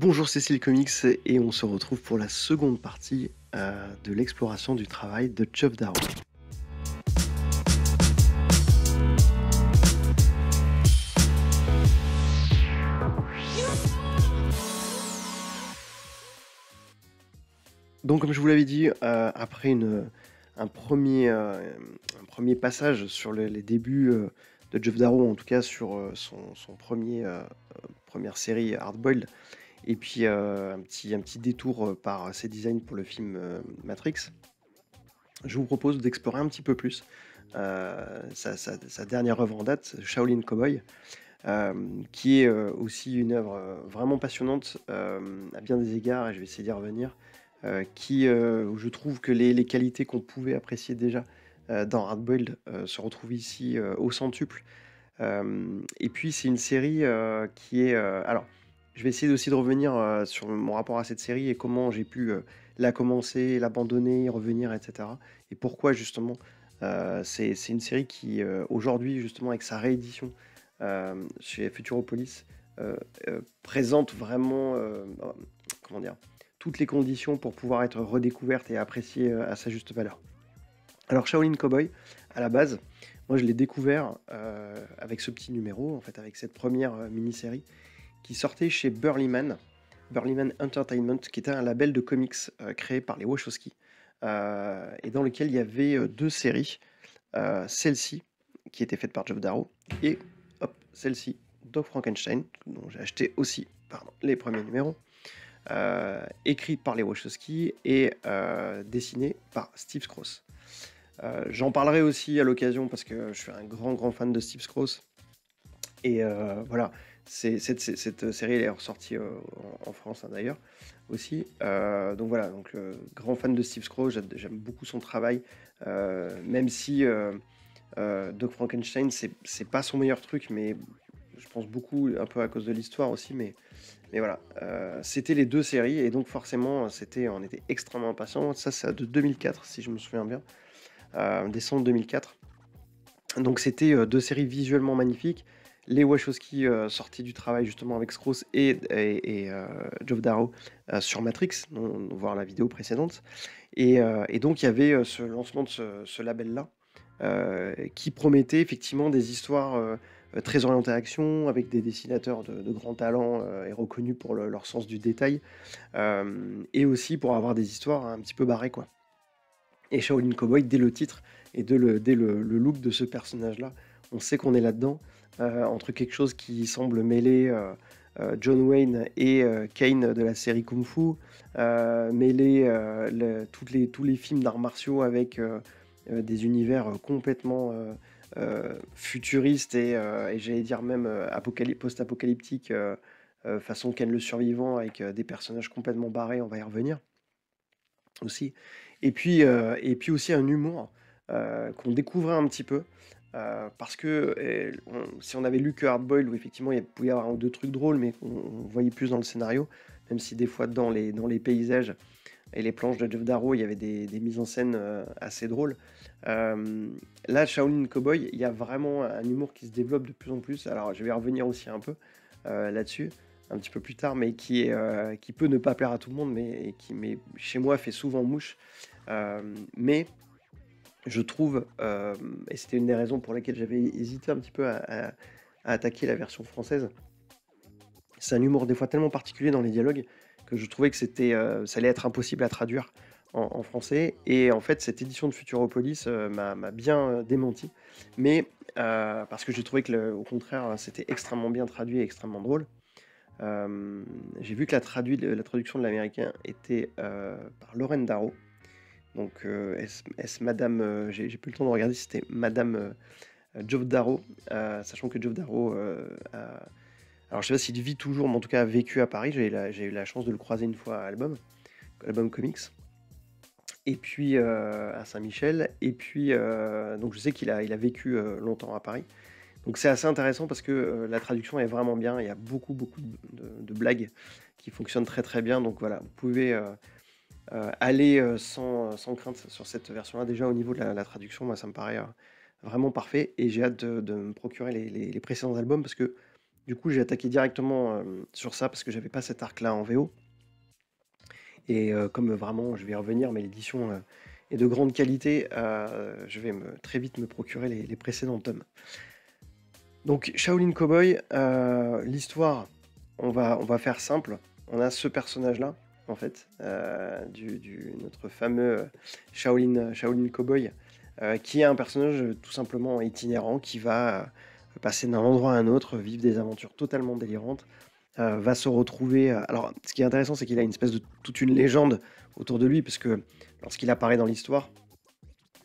Bonjour Cécile Comics et on se retrouve pour la seconde partie euh, de l'exploration du travail de Geoff Darrow. Donc comme je vous l'avais dit, euh, après une, un, premier, euh, un premier passage sur le- les débuts de Geoff Darrow, en tout cas sur son, son premier, première série Hardboiled, et puis euh, un, petit, un petit détour euh, par ses designs pour le film euh, Matrix, je vous propose d'explorer un petit peu plus sa, dernière œuvre en date, Shaolin Cowboy, qui est aussi une œuvre vraiment passionnante à bien des égards, et je vais essayer d'y revenir, qui, où je trouve que les, les qualités qu'on pouvait apprécier déjà dans Hardboiled se retrouvent ici au centuple. Et puis c'est une série qui est... alors, je vais essayer aussi de revenir euh, sur mon rapport à cette série et comment j'ai pu euh, la commencer, l'abandonner, revenir, etc. Et pourquoi justement euh, c'est une série qui aujourd'hui justement avec sa réédition chez Futuropolis présente vraiment comment dire toutes les conditions pour pouvoir être redécouverte et appréciée à sa juste valeur. Alors Shaolin Cowboy, à la base, moi je l'ai découvert avec ce petit numéro, en fait avec cette première mini-série qui sortait chez Burlyman, Burlyman Entertainment, qui était un label de comics euh, créé par les Wachowski, euh, et dans lequel il y avait euh, deux séries, celle-ci, qui était faite par Geoff Darrow, et celle-ci, Doc Frankenstein, dont j'ai acheté aussi pardon, les premiers numéros, euh, écrite par les Wachowski et euh, dessinée par Steve Scross. J'en parlerai aussi à l'occasion parce que je suis un grand grand fan de Steve Scross. Et voilà, cette, cette série est ressortie euh, en, France hein, d'ailleurs aussi. Euh, donc voilà, donc euh, grand fan de Steve j'ad- j'aime beaucoup son travail, euh, même si euh, euh, Doc Frankenstein c'est pas son meilleur truc, mais je pense beaucoup un peu à cause de l'histoire aussi, mais voilà, euh, c'était les deux séries et donc forcément on était extrêmement impatients. Ça c'est de 2004 si je me souviens bien, euh, décembre 2004. Donc c'était euh, deux séries visuellement magnifiques. Les Wachowski euh, sortis du travail justement avec Scrooge et, et, euh, Darrow euh, sur Matrix, dont on voir la vidéo précédente. Et, euh, donc il y avait ce lancement de ce, label-là qui promettait effectivement des histoires très orientées action, avec des dessinateurs de, grands talents et reconnus pour le- leur sens du détail, et aussi pour avoir des histoires un petit peu barrées quoi. Et Shaolin Cowboy, dès le titre et dès le, look de ce personnage-là, on sait qu'on est là-dedans, entre quelque chose qui semble mêler euh, euh, John Wayne et euh, Kane de la série Kung Fu, euh, mêler euh, le- les, tous les films d'arts martiaux avec euh, euh, des univers euh, complètement euh, euh, futuristes et, euh, j'allais dire même euh, apocalyp- post-apocalyptiques, euh, euh, façon Ken le Survivant, avec euh, des personnages complètement barrés, on va y revenir aussi. Et puis, euh, et puis aussi un humour euh, qu'on découvrait un petit peu. Euh, parce que on- si on avait lu que Hardboiled, où effectivement il pouvait y avoir un ou deux trucs drôles, mais on, voyait plus dans le scénario, même si des fois dans les, paysages et les planches de Jeff Darrow, il y avait des, mises en scène euh, assez drôles. Euh, là, Shaolin Cowboy, il y a vraiment un humour qui se développe de plus en plus. Alors, je vais revenir aussi un peu là-dessus un petit peu plus tard, mais qui, peut ne pas plaire à tout le monde, mais qui, chez moi, fait souvent mouche. Mais je trouve, euh, et c'était une des raisons pour lesquelles j'avais hésité un petit peu à, attaquer la version française, c'est un humour des fois tellement particulier dans les dialogues que je trouvais que c'était, euh, ça allait être impossible à traduire en, français. Et en fait, cette édition de Futuropolis euh, m'a bien démenti. Mais parce que j'ai trouvé que, au contraire, c'était extrêmement bien traduit et extrêmement drôle. J'ai vu que la, la traduction de l'américain était par Lauren Darrow. Donc, euh, est-ce Madame, euh, j'ai plus le temps de regarder si c'était Madame euh, Geoff Darrow, sachant que Geoff Darrow alors je sais pas s'il vit toujours, mais en tout cas a vécu à Paris. J'ai eu la, chance de le croiser une fois à Album, Album Comics. Et puis à Saint-Michel. Et puis donc je sais qu'il a, vécu longtemps à Paris. Donc c'est assez intéressant parce que la traduction est vraiment bien. Il y a beaucoup beaucoup de, blagues qui fonctionnent très très bien. Donc voilà, vous pouvez aller euh, sans, sans crainte sur cette version-là. Déjà au niveau de la, traduction, moi ça me paraît euh, vraiment parfait. Et j'ai hâte de, me procurer les, précédents albums parce que Du coup, j'ai attaqué directement sur ça parce que j'avais pas cet arc-là en VO. Et comme vraiment, je vais y revenir, mais l'édition est de grande qualité, je vais très vite me procurer les, les précédents tomes. Donc Shaolin Cowboy, l'histoire, on va, on va faire simple. On a ce personnage-là, en fait, du, notre fameux Shaolin, Shaolin Cowboy, qui est un personnage tout simplement itinérant qui va passer d'un endroit à un autre, vivre des aventures totalement délirantes, euh, va se retrouver. Euh, alors, ce qui est intéressant, c'est qu'il a une espèce de toute une légende autour de lui, parce que lorsqu'il apparaît dans l'histoire,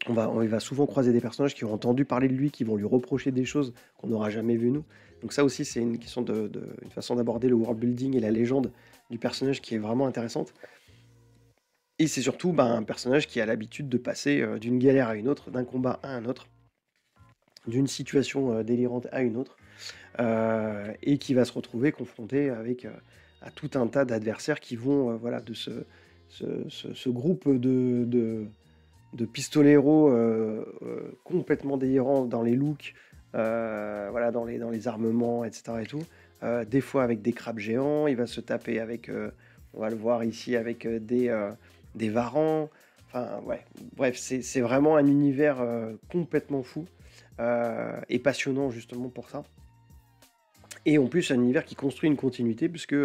on va, on va souvent croiser des personnages qui ont entendu parler de lui, qui vont lui reprocher des choses qu'on n'aura jamais vues nous. Donc ça aussi, c'est une question de, une façon d'aborder le world building et la légende du personnage qui est vraiment intéressante. Et c'est surtout ben, un personnage qui a l'habitude de passer euh, d'une galère à une autre, d'un combat à un autre, d'une situation délirante à une autre, et qui va se retrouver confronté avec à tout un tas d'adversaires qui vont, voilà, de ce, groupe de, de, de pistoleros complètement délirants dans les looks, voilà, dans les, dans les armements, etc. Et tout. Des fois avec des crabes géants, il va se taper avec, on va le voir ici, avec des, des varans. Enfin, ouais, bref, c'est vraiment un univers complètement fou. Euh, et passionnant justement pour ça. Et en plus, un univers qui construit une continuité, puisque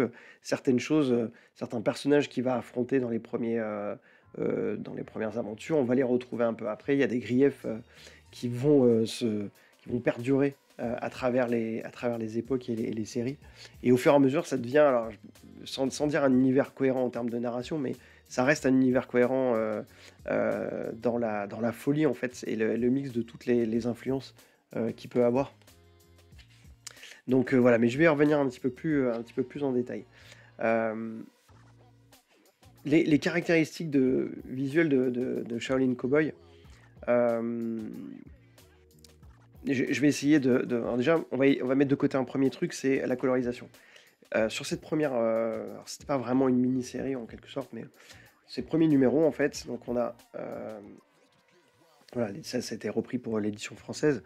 certaines choses, euh, certains personnages qu'il va affronter dans les, premiers, euh, dans les premières aventures, on va les retrouver un peu après. Il y a des griefs qui, vont, se, qui vont perdurer à, travers les, à travers les époques et les, séries. Et au fur et à mesure, ça devient, alors, sans, sans, dire un univers cohérent en termes de narration, mais ça reste un univers cohérent euh, euh, dans, la, dans la folie en fait et le, mix de toutes les, influences euh, qu'il peut avoir. Donc voilà, mais je vais y revenir un petit peu plus, un petit peu plus en détail. Les, caractéristiques de, visuelles de, Shaolin Cowboy, je, vais essayer de. déjà, on va, on va mettre de côté un premier truc, c'est la colorisation. sur cette première, c'était pas vraiment une mini-série en quelque sorte, mais c'est le premier numéro en fait. Donc on a. Euh, voilà, ça, a été repris pour l'édition française.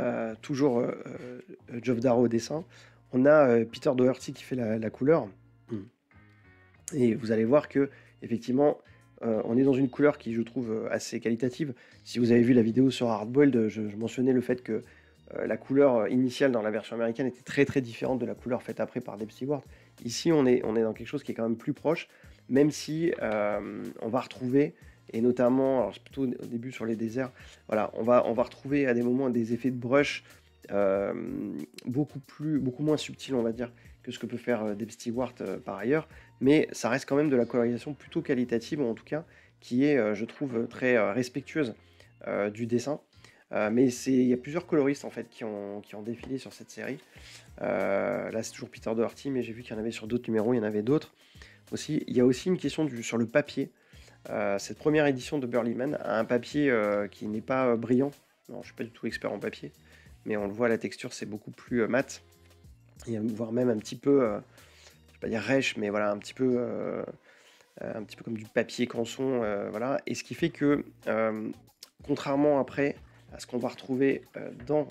Euh, toujours euh, Geoff Darrow au dessin. On a Peter Doherty qui fait la, couleur. Et vous allez voir que, effectivement, on est dans une couleur qui, je trouve, assez qualitative. Si vous avez vu la vidéo sur Hardboiled, je, je mentionnais le fait que la couleur initiale dans la version américaine était très très différente de la couleur faite après par Deb Stewart. Ici, on est, dans quelque chose qui est quand même plus proche même si euh, on va retrouver, et notamment, plutôt au début sur les déserts, on va, retrouver à des moments des effets de brush euh, beaucoup, plus, beaucoup moins subtils, on va que ce que peut faire euh, Deb Stewart par ailleurs, mais ça reste quand même de la colorisation plutôt qualitative, en tout cas, qui est, je trouve, très respectueuse du dessin. mais il y a plusieurs coloristes en fait qui ont, défilé sur cette série. là, c'est toujours Peter Doherty, mais j'ai vu qu'il y en avait sur d'autres numéros, il y en avait d'autres aussi. Il y a aussi une question sur le papier. Euh, cette première édition de Burlyman a un papier euh, qui n'est pas euh, brillant. Non, je ne suis pas du tout expert en papier, mais on le voit, la texture c'est beaucoup plus mat. Voire même un petit peu, pas dire rêche, mais voilà, un petit peu, un petit peu comme du papier canson, voilà. Et ce qui fait que, contrairement après à ce qu'on va retrouver dans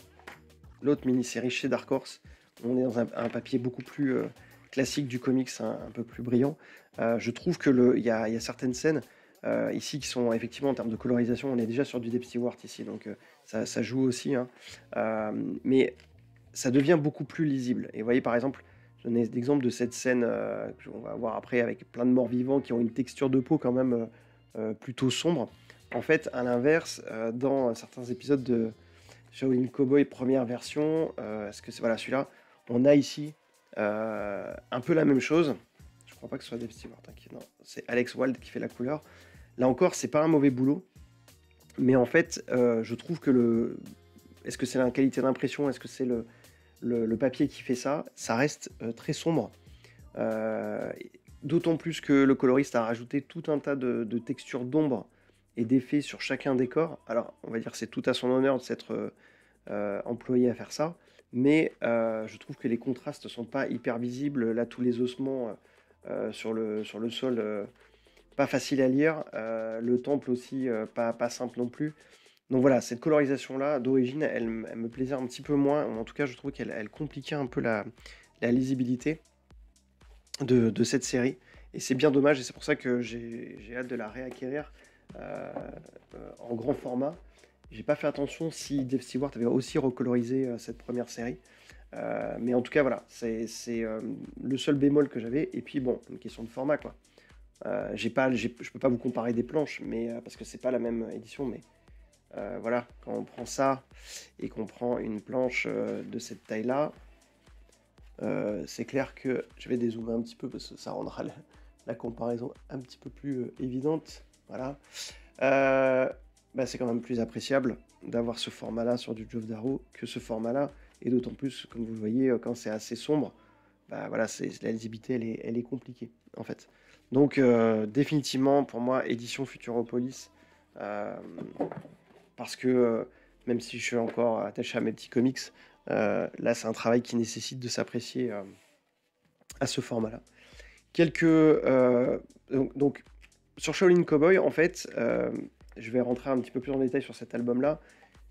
l'autre mini-série chez Dark Horse, on est dans un papier beaucoup plus classique du comics un, peu plus brillant. Euh, je trouve que il y, a, certaines scènes euh, ici qui sont effectivement en termes de colorisation, on est déjà sur du Deep Wart ici, donc euh, ça, joue aussi. Hein. mais ça devient beaucoup plus lisible. Et vous voyez par exemple, je donne l'exemple de cette scène qu'on va voir après avec plein de morts vivants qui ont une texture de peau quand même plutôt sombre. En fait, à l'inverse, dans certains épisodes de Shaolin Cowboy première version, est-ce que c'est voilà celui-là, on a ici euh, un peu la même chose. Je crois pas que ce soit Dave Stewart. Non, c'est Alex Wald qui fait la couleur. Là encore, c'est pas un mauvais boulot. Mais en fait, euh, je trouve que le. Est-ce que c'est la qualité d'impression Est-ce que c'est le, le, papier qui fait ça Ça reste euh, très sombre. D'autant plus que le coloriste a rajouté tout un tas de, textures d'ombre et d'effets sur chacun des corps. Alors, on va dire que c'est tout à son honneur de s'être employé à faire ça mais euh, je trouve que les contrastes ne sont pas hyper visibles. Là, tous les ossements euh, euh, sur, le, sol, pas facile à lire. le temple aussi, pas simple non plus. Donc voilà, cette colorisation-là, d'origine, elle, me plaisait un petit peu moins. En tout cas, je trouve qu'elle elle compliquait un peu la, lisibilité de, cette série. Et c'est bien dommage, et c'est pour ça que j'ai hâte de la réacquérir en grand format. J'ai pas fait attention si Dave Stewart avait aussi recolorisé cette première série. mais en tout cas, voilà, c'est le seul bémol que j'avais. Et puis, bon, une question de format, quoi. Euh, j'ai pas, je peux pas vous comparer des planches, mais euh, parce que c'est pas la même édition, mais euh, voilà, quand on prend ça et qu'on prend une planche de cette taille-là, c'est clair que je vais dézoomer un petit peu parce que ça rendra la, comparaison un petit peu plus évidente. Voilà, bah, c'est quand même plus appréciable d'avoir ce format-là sur du Jove Darrow que ce format-là, et d'autant plus, comme vous le voyez, quand c'est assez sombre, bah voilà, la lisibilité, elle est, compliquée en fait. Donc, euh, définitivement, pour moi, édition Futuropolis. Euh, parce que, euh, même si je suis encore attaché à mes petits comics, là, c'est un travail qui nécessite de s'apprécier à ce format-là. Quelques. Donc, sur Shaolin Cowboy, en fait, je vais rentrer un petit peu plus en détail sur cet album-là.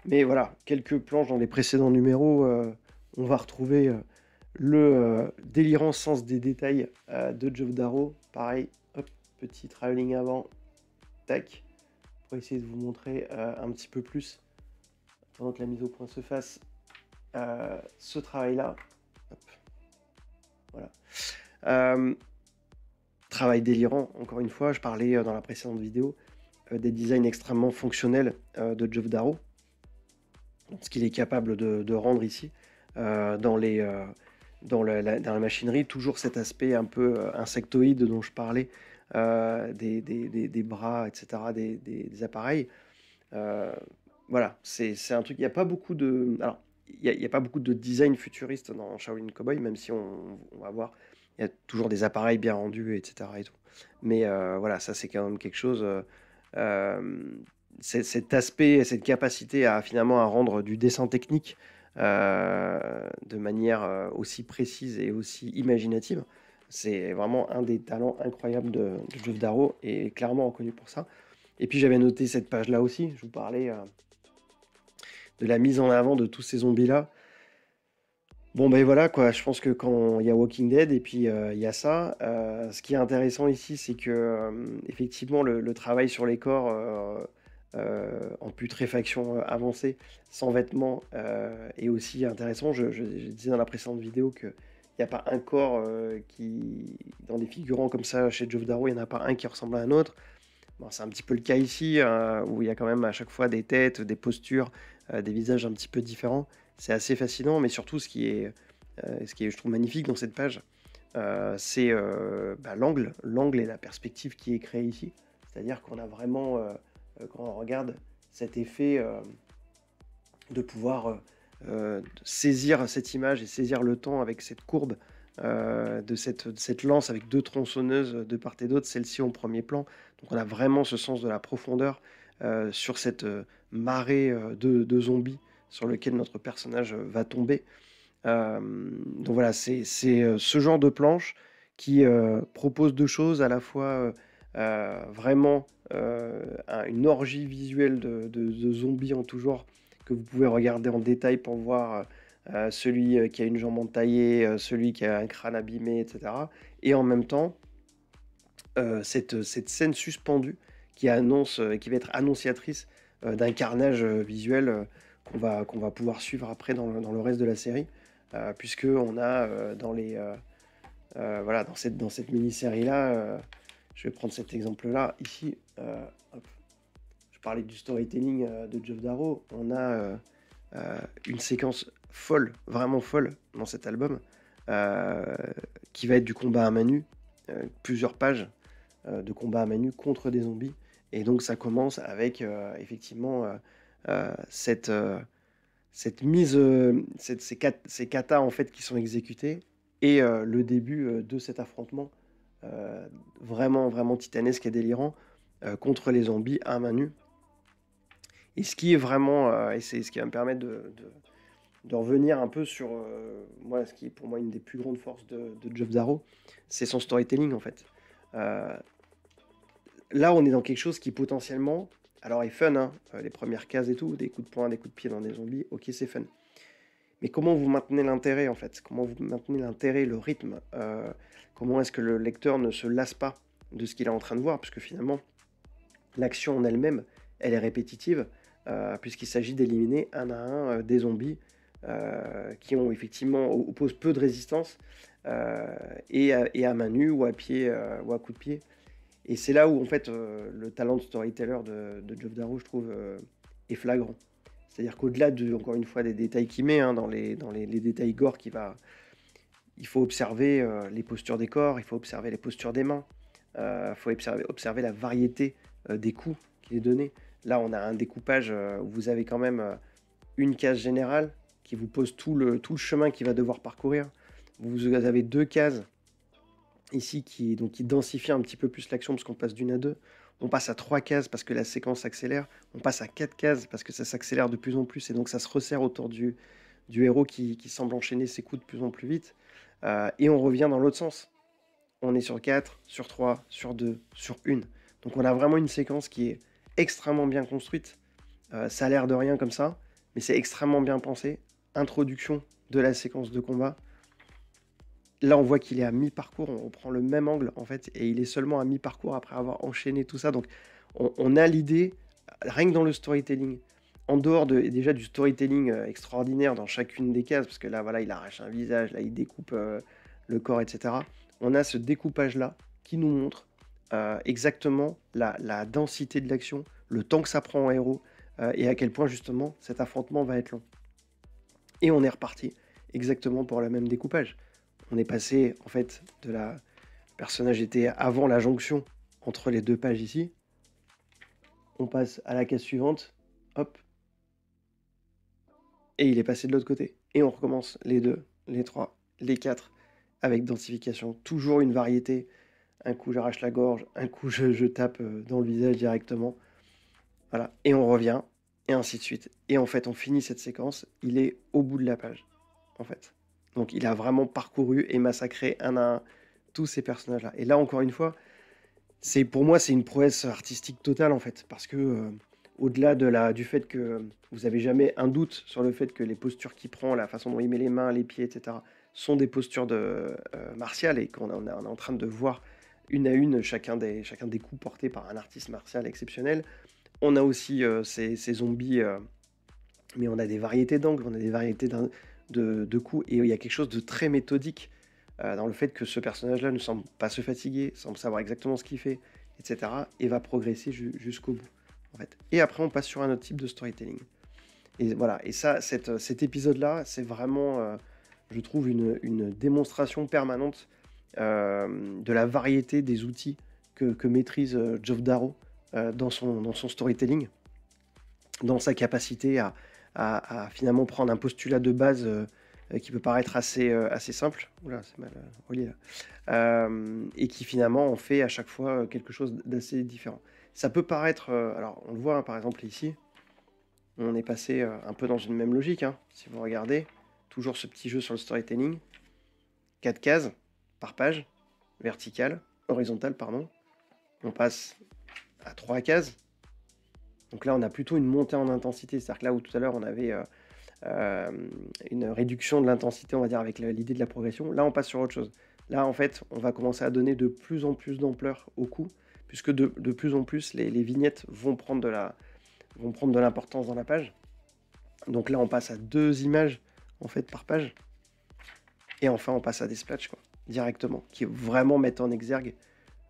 Mais voilà, quelques planches dans les précédents numéros, on va retrouver le euh, délirant sens des détails euh, de Joe Darrow. Pareil, hop, petit travelling avant. Tac. Pour essayer de vous montrer euh, un petit peu plus, pendant que la mise au point se fasse, ce travail-là. Voilà. travail délirant, encore une fois, je parlais dans la précédente vidéo des designs extrêmement fonctionnels de Joe Darrow. Ce qu'il est capable de, rendre ici dans les dans la, machinerie, toujours cet aspect un peu euh, insectoïde dont je parlais, euh, des, bras, etc., des, appareils. Euh, voilà, c'est un truc. Il n'y a pas beaucoup de. Alors, il n'y a, pas beaucoup de design futuriste dans Shaolin Cowboy, même si on, va voir, il y a toujours des appareils bien rendus, etc. Mais voilà, ça c'est quand même quelque chose. cet aspect, cette capacité à finalement à rendre du dessin technique euh, de manière euh, aussi précise et aussi imaginative. C'est vraiment un des talents incroyables de, de Geoff Darrow et clairement reconnu pour ça. Et puis j'avais noté cette page-là aussi, je vous parlais euh, de la mise en avant de tous ces zombies-là. Bon ben voilà quoi, je pense que quand il y a Walking Dead et puis il y a ça, ce qui est intéressant ici c'est que effectivement le, travail sur les corps euh, en putréfaction euh, avancée, sans vêtements, euh, est aussi intéressant. Je, disais dans la précédente vidéo qu'il n'y a pas un corps qui, dans des figurants comme ça chez Joe Darrow, il n'y en a pas un qui ressemble à un autre. Bon, c'est un petit peu le cas ici, où il y a quand même à chaque fois des têtes, des postures, des visages un petit peu différents. C'est assez fascinant, mais surtout ce qui est, ce qui est je trouve magnifique dans cette page, c'est bah, l'angle, l'angle et la perspective qui est créée ici. C'est-à-dire qu'on a vraiment euh, quand on regarde cet effet euh, de pouvoir euh, saisir cette image et saisir le temps avec cette courbe de, cette, cette, lance avec deux tronçonneuses de part et d'autre, celle-ci en premier plan. Donc on a vraiment ce sens de la profondeur sur cette marée de, zombies sur lequel notre personnage va tomber. donc voilà, c'est ce genre de planche qui propose deux choses, à la fois vraiment euh, une orgie visuelle de, zombies en tout genre que vous pouvez regarder en détail pour voir euh, celui euh, qui a une jambe entaillée, celui qui a un crâne abîmé, etc. Et en même temps, cette, cette, scène suspendue qui, annonce, qui va être annonciatrice d'un carnage visuel qu'on va, va pouvoir suivre après dans, dans, le reste de la série, puisque on a dans les voilà dans cette, dans cette mini-série là je vais prendre cet exemple-là. Ici, euh, je parlais du storytelling euh, de Jeff Darrow. On a euh, une séquence folle, vraiment folle dans cet album, qui va être du combat à main nue, plusieurs pages de combat à main nue contre des zombies. Et donc ça commence avec effectivement cette, mise, ces, ces en fait qui sont exécutés et le début de cet affrontement euh, vraiment, vraiment titanesque et délirant euh, contre les zombies à main nue. Et ce qui est vraiment, euh, et c'est ce qui va me permettre de, revenir un peu sur moi, ce qui est pour moi une des plus grandes forces de, de Darrow, c'est son storytelling en fait. là, on est dans quelque chose qui potentiellement, alors est fun, hein, les premières cases et tout, des coups de poing, des coups de pied dans des zombies, ok, c'est fun. Mais comment vous maintenez l'intérêt en fait? Comment vous maintenez l'intérêt, le rythme? Comment est-ce que le lecteur ne se lasse pas de ce qu'il est en train de voir? Parce que finalement, l'action en elle-même, elle est répétitive, puisqu'il s'agit d'éliminer un à un, heu, des zombies, heu, qui ont effectivement opposent peu de résistance, et à main nue ou à pied, ou à coups de pied. Et c'est là où en fait, le talent de storyteller de de Geoff Darrow, je trouve, est flagrant. C'est-à-dire qu'au-delà de encore une fois des détails qu'il met, hein, dans les dans les détails gore qui va il faut observer, les postures des corps, il faut observer les postures des mains, il faut observer la variété, des coups qui est donnée. Là, on a un découpage, heu, où vous avez quand même, heu, une case générale qui vous pose tout le tout le chemin qu'il va devoir parcourir. Vous avez 2 cases ici qui donc qui densifient un petit peu plus l'action parce qu'on passe d'une à deux. On passe à 3 cases parce que la séquence s'accélère. On passe à 4 cases parce que ça s'accélère de plus en plus et donc ça se resserre autour du du héros qui qui semble enchaîner ses coups de plus en plus vite, heu et on revient dans l'autre sens. On est sur 4, sur 3, sur 2, sur 1. Donc on a vraiment une séquence qui est extrêmement bien construite. Heu, ça a l'air de rien comme ça, mais c'est extrêmement bien pensé. Introduction de la séquence de combat. Là, on voit qu'il est à mi-parcours, on prend le même angle en fait et il est seulement à mi-parcours après avoir enchaîné tout ça. Donc on a l'idée, rien que dans le storytelling, en dehors de déjà du storytelling, heu, extraordinaire dans chacune des cases, parce que là, voilà, il arrache un visage, là, il découpe, heu, le corps et cetera. On a ce découpage-là qui nous montre, heu, exactement la densité de l'action, le temps que ça prend en héros, heu et à quel point justement cet affrontement va être long. Et on est reparti exactement pour le même découpage. On est passé en fait de la le personnage était avant la jonction entre les 2 pages ici. On passe à la case suivante, hop et il est passé de l'autre côté et on recommence les 2, les 3, les 4 avec densification, toujours une variété. Un coup, j'arrache la gorge, un coup, je je tape, heu, dans le visage directement. Voilà. Et on revient et ainsi de suite. Et en fait, on finit cette séquence, il est au bout de la page, en fait. Donc il a vraiment parcouru et massacré un à un tous ces personnages-là. Et là, encore une fois, c'est pour moi, c'est une prouesse artistique totale, en fait, parce que, heu, au-delà de la du fait que vous avez jamais un doute sur le fait que les postures qu'il prend, la façon dont il met les mains, les pieds et cetera, sont des postures de, heu, martiales et qu'on on est on est en train de voir une à une chacun des chacun des coups portés par un artiste martial exceptionnel. On a aussi, heu, ces ces zombies, heu, mais on a des variétés d'angles, on a des variétés de de coups et il y a quelque chose de très méthodique, heu, dans le fait que ce personnage-là ne semble pas se fatiguer, semble savoir exactement ce qu'il fait et cetera et va progresser ju jusqu'au bout, en fait. Et après on passe sur un autre type de storytelling. Et voilà. Et ça, cet, cet épisode-là, c'est vraiment, je trouve une une démonstration permanente, de la variété des outils que maîtrise, heu, Geoff Darrow, heu, dans son storytelling. Dans sa capacité à finalement prendre un postulat de base, qui peut paraître assez, assez simple. Ouh là, c'est mal, relié là. Et qui finalement en fait à chaque fois, quelque chose d'assez différent. Ça peut paraître, alors on le voit, hein, par exemple ici, on est passé, un peu dans une même logique, hein. Si vous regardez, toujours ce petit jeu sur le storytelling. 4 cases par page, verticale, horizontale pardon. On passe à 3 cases. Donc là, on a plutôt une montée en intensité. C'est-à-dire que là où tout à l'heure on avait, heu, hem, une réduction de l'intensité, on va dire avec l'idée de la progression, là on passe sur autre chose. Là, en fait, on va commencer à donner de plus en plus d'ampleur aux coups, puisque de plus en plus les vignettes vont prendre de la vont prendre de l'importance dans la page. Donc là, on passe à 2 images en fait par page et enfin on passe à des splashes quoi, directement, qui vraiment mettent en exergue,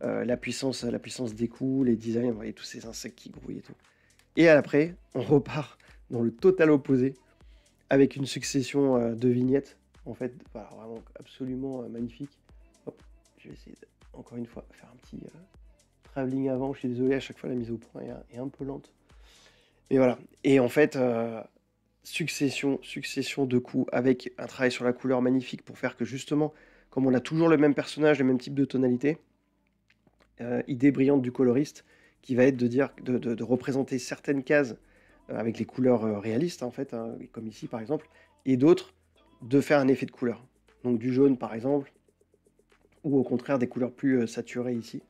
heu, la puissance, la puissance des coups, les designs, vous voyez tous ces insectes qui grouillent et tout et après, on repart dans le total opposé avec une succession, heu, de vignettes, en fait, vraiment absolument, heu, magnifique. Je vais essayer encore une fois faire un petit, travelling avant. Je suis désolé, à chaque fois la mise au point est un peu lente et voilà et en fait, succession succession de coups avec un travail sur la couleur magnifique pour faire que justement, comme on a toujours le même personnage, le même type de tonalité, heu, idée brillante du coloriste qui va être de représenter certaines cases, heu, avec les couleurs, heu, réalistes en fait, hein, comme ici par exemple et d'autres, de faire un effet de couleur. Donc du jaune par exemple ou au contraire des couleurs plus, saturées ici,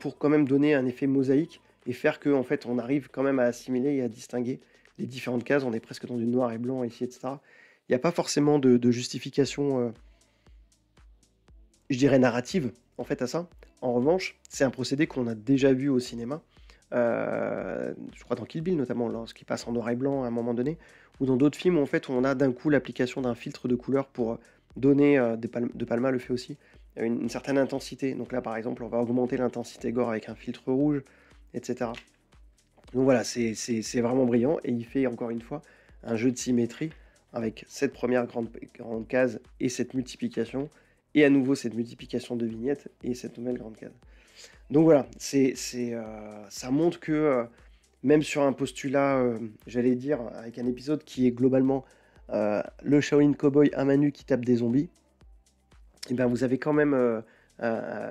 pour quand même donner un effet mosaïque et faire qu'en fait on arrive quand même à assimiler et à distinguer les différentes cases. On est presque dans du noir et blanc ici et cetera Il n'y a pas forcément de, justification, euh, je dirais, narrative, en fait, à ça. En revanche, c'est un procédé qu'on a déjà vu au cinéma. Euh, je crois dans Kill Bill notamment, lorsqu'il passe en noir et blanc à un moment donné, ou dans d'autres films en fait on a d'un coup l'application d'un filtre de couleur pour donner, euh, De Palma le fait aussi, une, une, certaine intensité. Donc là par exemple on va augmenter l'intensité gore avec un filtre rouge, etc. Donc voilà, c'est vraiment brillant et il fait encore une fois un jeu de symétrie avec cette première grande, grande case et cette multiplication, et à nouveau cette multiplication de vignettes et cette nouvelle grande case. Donc voilà, euh, ça montre que euh, même sur un postulat, euh, j'allais dire, avec un épisode qui est globalement le Shaolin Cowboy à Manu qui tape des zombies, et eh bien vous avez quand même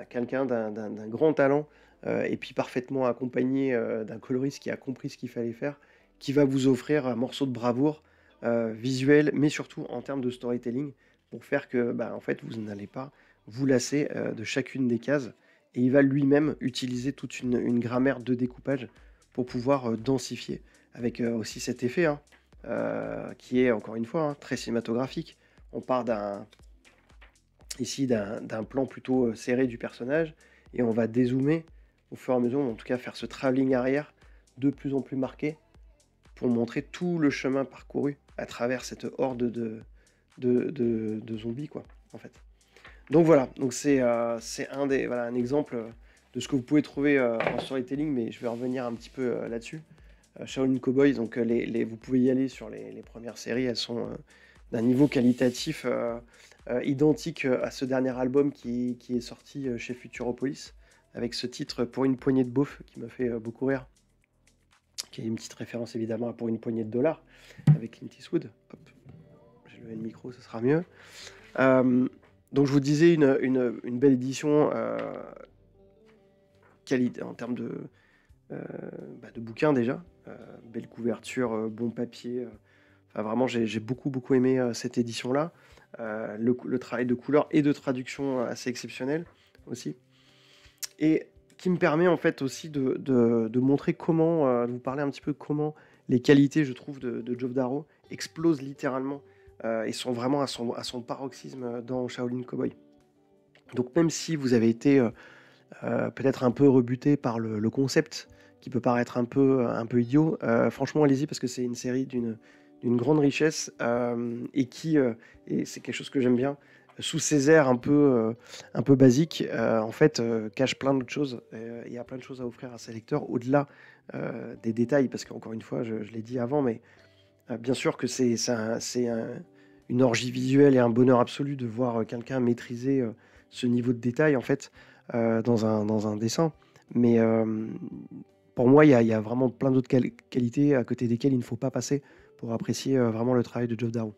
quelqu'un d'un grand talent et puis parfaitement accompagné d'un coloriste qui a compris ce qu'il fallait faire, qui va vous offrir un morceau de bravoure visuel, mais surtout en termes de storytelling, pour faire que bah, en fait, vous n'allez pas vous lasser de chacune des cases et il va lui-même utiliser toute une, grammaire de découpage pour pouvoir euh, densifier, avec euh, aussi cet effet hein, euh, qui est encore une fois hein, très cinématographique. On part d'un ici d'un plan plutôt serré du personnage et on va dézoomer au fur et à mesure, en tout cas faire ce travelling arrière de plus en plus marqué pour montrer tout le chemin parcouru à travers cette horde de, de, zombies, quoi, en fait. Donc voilà, donc c'est euh, un, des, voilà, un exemple de ce que vous pouvez trouver euh, en storytelling, mais je vais revenir un petit peu euh, là-dessus. Shaolin Cowboys, donc les, vous pouvez y aller sur les, premières séries, elles sont d'un niveau qualitatif identique à ce dernier album qui, qui, est sorti chez Futuropolis, avec ce titre Pour une poignée de beauf qui m'a fait beaucoup rire, qui est une petite référence évidemment à Pour une poignée de dollars, avec Clint Eastwood. Le micro, ça sera mieux. Donc je vous disais une, belle édition euh, qualité en termes de, euh, bah, de bouquins déjà. Euh, belle couverture, bon papier. Enfin, vraiment, j'ai beaucoup beaucoup aimé cette édition-là. Le, travail de couleur et de traduction assez exceptionnel aussi. Et qui me permet en fait aussi de, montrer comment, vous parler un petit peu comment les qualités, je trouve, de, de Darrow explosent littéralement euh, et sont vraiment à son, paroxysme dans Shaolin Cowboy. Donc même si vous avez été euh, euh, peut-être un peu rebuté par le, concept, qui peut paraître un peu, un peu idiot, franchement allez-y parce que c'est une série d'une grande richesse et qui, et c'est quelque chose que j'aime bien, sous ces airs un peu, un peu basiques, en fait, cache plein d'autres choses. Il y a plein de choses à offrir à ses lecteurs au-delà des détails, parce qu'encore une fois, je, l'ai dit avant, mais euh, bien sûr que c'est une orgie visuelle et un bonheur absolu de voir euh, quelqu'un maîtriser euh, ce niveau de détail en fait dans, un, dans un dessin. Mais pour moi, il y, a vraiment plein d'autres qualités à côté desquelles il ne faut pas passer pour apprécier vraiment le travail de Geoff Darrow.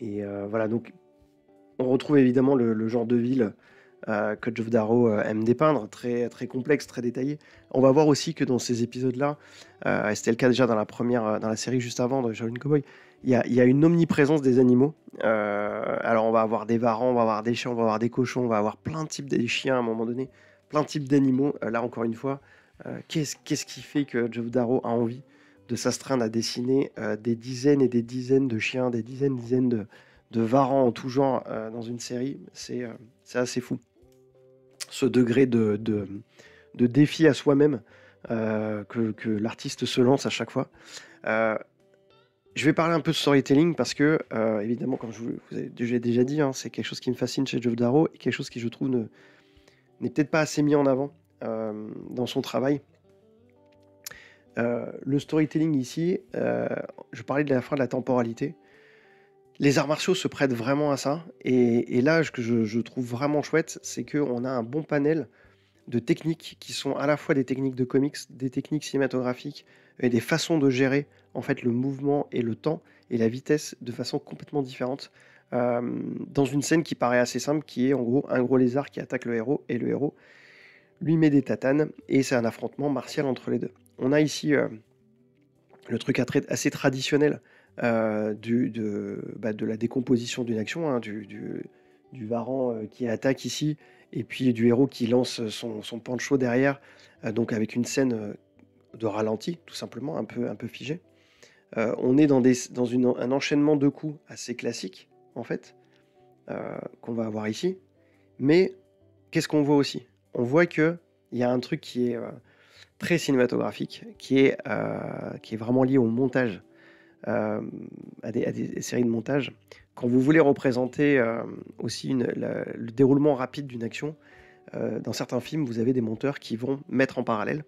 Et voilà, donc on retrouve évidemment le genre de ville euh, que Geoff Darrow euh, aime dépeindre, très, très complexe, très détaillé. On va voir aussi que dans ces épisodes-là, euh, et c'était le cas déjà dans la première, dans la série juste avant de Shaolin Cowboy, il y a, une omniprésence des animaux. alors on va avoir des varans, on va avoir des chiens, on va avoir des cochons, on va avoir plein de types de chiens à un moment donné, plein de types d'animaux. là encore une fois, qu'est-ce qui fait que Geoff Darrow a envie de s'astreindre à dessiner des dizaines et des dizaines de chiens, des dizaines et dizaines de, de varans en tout genre dans une série, c'est assez fou ce degré de, de, défi à soi-même euh, que, l'artiste se lance à chaque fois. Euh, je vais parler un peu de storytelling parce que, euh, évidemment, comme je vous, ai déjà dit, hein, c'est quelque chose qui me fascine chez Geoff Darrow et quelque chose qui, je trouve, n'est peut-être pas assez mis en avant dans son travail. le storytelling ici, je parlais de la fin de la temporalité. Les arts martiaux se prêtent vraiment à ça. Et, là, ce que je, trouve vraiment chouette, c'est qu'on a un bon panel de techniques qui sont à la fois des techniques de comics, des techniques cinématographiques et des façons de gérer en fait le mouvement et le temps et la vitesse de façon complètement différente. Euh, dans une scène qui paraît assez simple, qui est en gros un gros lézard qui attaque le héros et le héros lui met des tatanes et c'est un affrontement martial entre les deux. On a ici euh, le truc assez traditionnel euh, bah, de, la décomposition d'une action, hein, du, varan euh, qui attaque ici, et puis du héros qui lance son, pancho derrière, euh, donc avec une scène de ralenti, tout simplement, un peu, un peu figée. on est dans un enchaînement de coups assez classique, en fait, qu'on va avoir ici. Mais qu'est-ce qu'on voit aussi? On voit qu'il y a un truc qui est très cinématographique, qui est, qui est vraiment lié au montage, à des, séries de montage. Quand vous voulez représenter aussi le déroulement rapide d'une action, dans certains films, vous avez des monteurs qui vont mettre en parallèle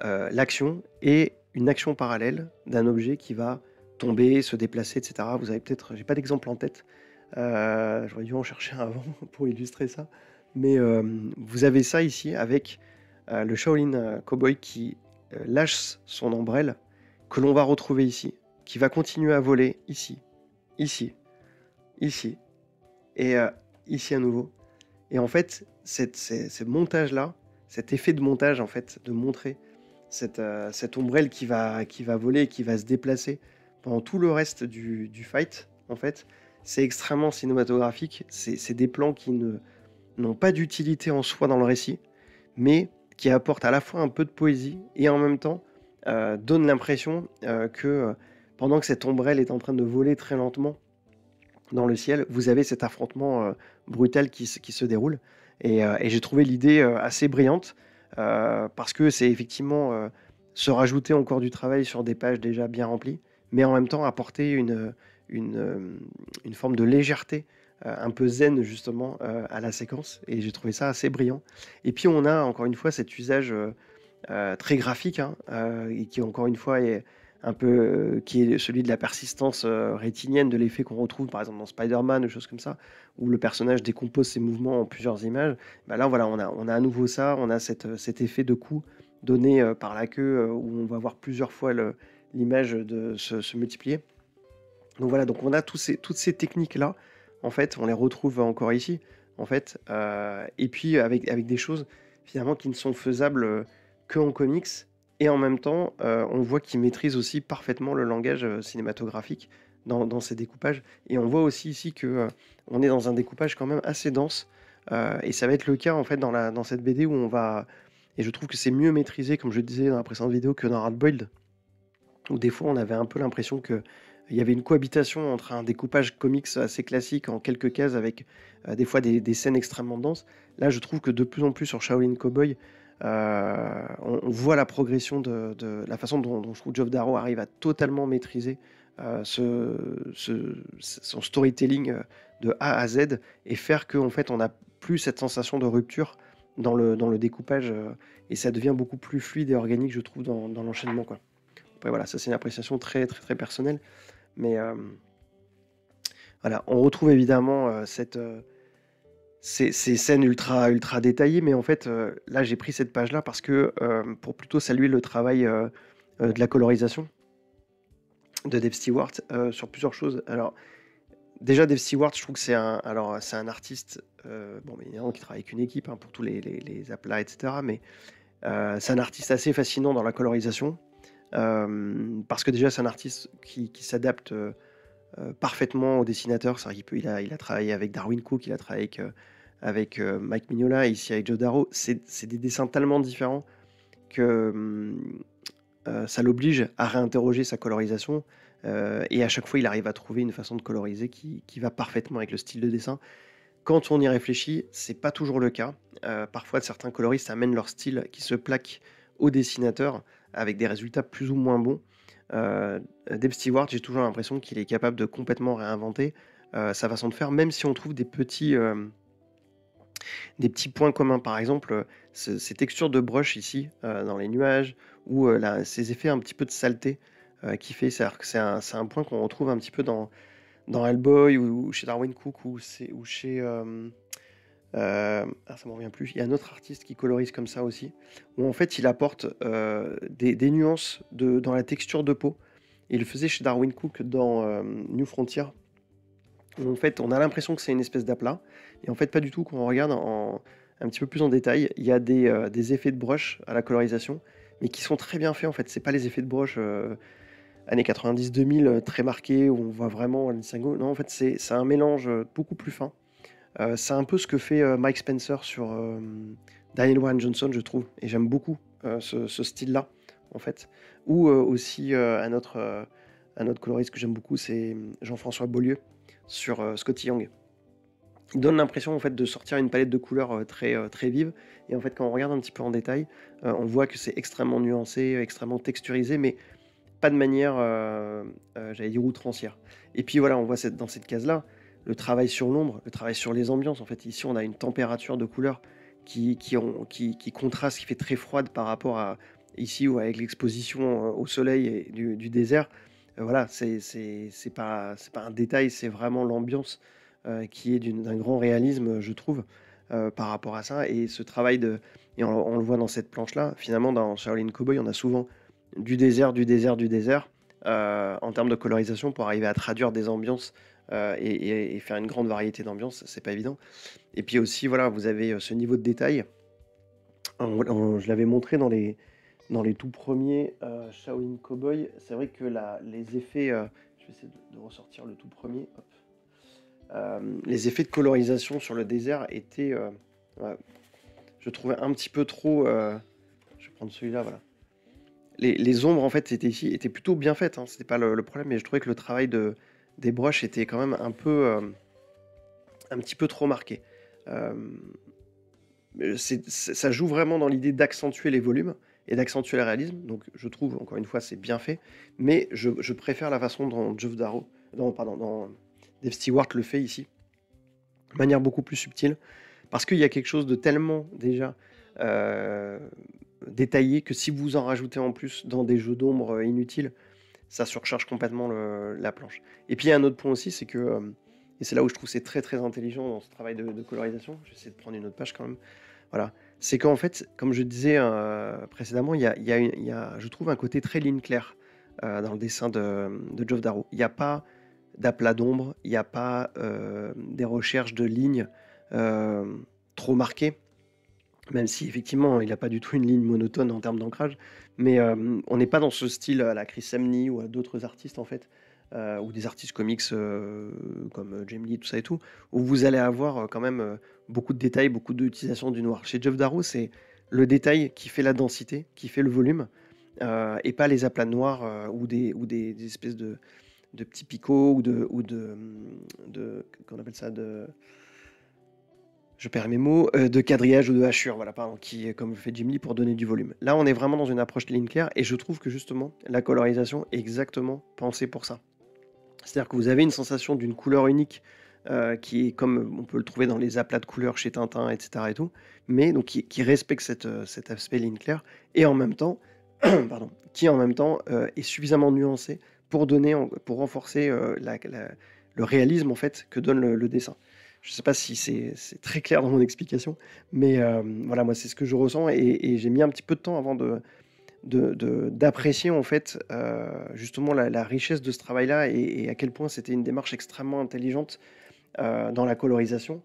l'action et une action parallèle d'un objet qui va tomber, se déplacer, etc. Vous avez peut-être, j'ai pas d'exemple en tête, euh, j'aurais dû en chercher un avant pour illustrer ça, mais euh, vous avez ça ici avec euh, le Shaolin Cowboy qui lâche son ombrelle, que l'on va retrouver ici, qui va continuer à voler ici, ici, ici, et ici à nouveau. Et en fait, ce montage-là, cet effet de montage, en fait, de montrer cette, euh, cette ombrelle qui va, qui va voler, qui va se déplacer pendant tout le reste du, du fight, en fait, c'est extrêmement cinématographique. C'est des plans qui n'ont pas d'utilité en soi dans le récit, mais qui apportent à la fois un peu de poésie et en même temps euh, donnent l'impression euh, que pendant que cette ombrelle est en train de voler très lentement dans le ciel, vous avez cet affrontement brutal qui, se déroule. Et, j'ai trouvé l'idée assez brillante. Euh, parce que c'est effectivement euh, se rajouter encore du travail sur des pages déjà bien remplies, mais en même temps apporter euh, une forme de légèreté un peu zen justement à la séquence et j'ai trouvé ça assez brillant. Et puis on a encore une fois cet usage très graphique hein, et qui encore une fois est un peu qui est celui de la persistance rétinienne de l'effet qu'on retrouve par exemple dans Spider-Man, des choses comme ça, où le personnage décompose ses mouvements en plusieurs images. Bah là voilà, on a, on a à nouveau ça, on a cette, cet effet de coup donné par la queue où on va voir plusieurs fois l'image de se, multiplier. Donc voilà, donc on a ces, toutes ces techniques là, en fait, on les retrouve encore ici, en fait, et puis avec, avec des choses finalement qui ne sont faisables que en comics et en même temps, euh, on voit qu'il maîtrise aussi parfaitement le langage euh, cinématographique dans, ses découpages. Et on voit aussi ici que euh, on est dans un découpage quand même assez dense. et ça va être le cas en fait dans, cette BD où on va. Et je trouve que c'est mieux maîtrisé, comme je disais dans la précédente vidéo, que dans Hard Boiled, où des fois on avait un peu l'impression que il y avait une cohabitation entre un découpage comics assez classique en quelques cases avec des fois des, des, scènes extrêmement denses. Là, je trouve que de plus en plus sur Shaolin Cowboy, euh, on, voit la progression de, la façon dont, je trouve Geoff Darrow arrive à totalement maîtriser euh, son storytelling euh, de A à Z et faire qu'en fait on n'a plus cette sensation de rupture dans le, dans découpage et ça devient beaucoup plus fluide et organique je trouve dans, l'enchaînement quoi. Après voilà ça c'est une appréciation très très très personnelle mais voilà on retrouve évidemment cette ces, scènes ultra, ultra détaillées, mais en fait, euh, là, j'ai pris cette page-là parce que euh, pour plutôt saluer le travail euh, de la colorisation de Dave Stewart sur plusieurs choses. Alors, déjà, Dave Stewart, je trouve que c'est un, alors, c'est un artiste, bon, mais qui travaille avec une équipe hein, pour tous les, les, aplats, etc. Mais c'est un artiste assez fascinant dans la colorisation parce que déjà, c'est un artiste qui, qui s'adapte euh, parfaitement au dessinateur. Il, a, il, a, travaillé avec Darwin Cook, il a travaillé avec, euh, euh, Mike Mignola, ici avec Joe Darrow. C'est des dessins tellement différents que hum, ça l'oblige à réinterroger sa colorisation. et à chaque fois, il arrive à trouver une façon de coloriser qui, qui, va parfaitement avec le style de dessin. Quand on y réfléchit, c'est pas toujours le cas. parfois, certains coloristes amènent leur style qui se plaque au dessinateur avec des résultats plus ou moins bons. Euh, Dave Stewart, j'ai toujours l'impression qu'il est capable de complètement réinventer euh, sa façon de faire, même si on trouve des petits, euh, points communs. Par exemple, ces textures de brush ici, dans les nuages, ou ces effets un petit peu de saleté qui fait. C'est un, point qu'on retrouve un petit peu dans, Hellboy ou, chez Darwin Cook ou chez. Euh, ah, ça m'en revient plus. Il y a un autre artiste qui colorise comme ça aussi, où en fait il apporte euh, des, nuances dans la texture de peau. il le faisait chez Darwin Cook dans euh, New Frontier. Où en fait on a l'impression que c'est une espèce d'aplat, et en fait pas du tout. Quand on regarde un petit peu plus en détail, il y a des, effets de brush à la colorisation, mais qui sont très bien faits en fait. C'est pas les effets de brush années 90-2000 très marqués où on voit vraiment Non, en fait c'est un mélange beaucoup plus fin euh, c'est un peu ce que fait euh, Mike Spencer sur euh, Daniel Warren Johnson, je trouve. Et j'aime beaucoup ce, style-là en fait. Ou aussi un autre, un autre coloriste que j'aime beaucoup, c'est Jean-François Beaulieu sur Scotty Young. Il donne l'impression en fait de sortir une palette de couleurs très, très vive. Et en fait, quand on regarde un petit peu en détail, on voit que c'est extrêmement nuancé, extrêmement texturisé, mais pas de manière, j'allais dire, outrancière. Et puis voilà, on voit cette, dans cette case-là, le travail sur l'ombre, le travail sur les ambiances. En fait, ici, on a une température de couleurs qui, qui, contraste, qui fait très froide par rapport à ici ou avec l'exposition euh, au soleil et du, désert. Euh, voilà, c'est pas, pas un détail, c'est vraiment l'ambiance euh, qui est d'un grand réalisme, je trouve, par rapport à ça. Et ce travail de. Et on, le voit dans cette planche-là, finalement, dans Shaolin Cowboy, on a souvent du désert, du désert, du désert, en termes de colorisation, pour arriver à traduire des ambiances euh, et, faire une grande variété d'ambiance, c'est pas évident. Et puis aussi, voilà, vous avez euh, ce niveau de détail. je l'avais montré dans les, dans les tout premiers euh, Shaolin Cowboy. C'est vrai que les effets, je vais essayer de, ressortir le tout premier. les effets de colorisation sur le désert étaient, je trouvais un petit peu trop. je vais prendre celui-là, voilà. Les, les, ombres en fait étaient étaient plutôt bien faites, hein, c'était pas le, problème, mais je trouvais que le travail de, des broches étaient quand même un peu, euh, un petit peu trop marqué. Euh, ça joue vraiment dans l'idée d'accentuer les volumes et d'accentuer le réalisme. Donc je trouve, encore une fois, c'est bien fait. Mais je, préfère la façon dont Geoff Darrow, non, pardon, Dave Stewart le fait ici, de manière beaucoup plus subtile. Parce qu'il y a quelque chose de tellement déjà euh, détaillé que si vous en rajoutez en plus dans des jeux d'ombre inutiles, ça surcharge complètement la planche. Et puis il y a un autre point aussi, c'est que, euh, et c'est là où je trouve c'est très très intelligent dans ce travail de, colorisation, j'essaie de prendre une autre page quand même, voilà, c'est qu'en fait, comme je disais euh, précédemment, il y a, y, a, je trouve, un côté très ligne claire euh, dans le dessin de, de Geoff Darrow. Il n'y a pas d'aplat d'ombre, il n'y a pas des recherches de lignes trop marquées même si effectivement il n'a pas du tout une ligne monotone en termes d'ancrage, mais euh, on n'est pas dans ce style à la Chris Samney ou à d'autres artistes en fait, euh, ou des artistes comics euh, comme Jamie Lee, tout ça et tout, où vous allez avoir quand même beaucoup de détails, beaucoup d'utilisation du noir. Chez Jeff Darrow, c'est le détail qui fait la densité, qui fait le volume, et pas les aplats noirs ou, des, espèces de, petits picots ou de, ou de, de qu'on appelle ça de je perds mes mots, euh, de quadrillage ou de hachure, voilà, pardon, qui, comme le fait Jim Lee, pour donner du volume. Là, on est vraiment dans une approche claire, et je trouve que justement, la colorisation est exactement pensée pour ça. C'est-à-dire que vous avez une sensation d'une couleur unique, euh, qui est comme on peut le trouver dans les aplats de couleurs chez Tintin, etc. Et tout, mais donc qui, respecte euh, cet aspect claire, et en même temps, pardon, qui en même temps est suffisamment nuancé pour donner, pour renforcer le réalisme en fait que donne le dessin. Je ne sais pas si c'est très clair dans mon explication, mais euh, voilà, moi, c'est ce que je ressens et, j'ai mis un petit peu de temps avant d'apprécier en fait euh, justement la, richesse de ce travail-là et, à quel point c'était une démarche extrêmement intelligente euh, dans la colorisation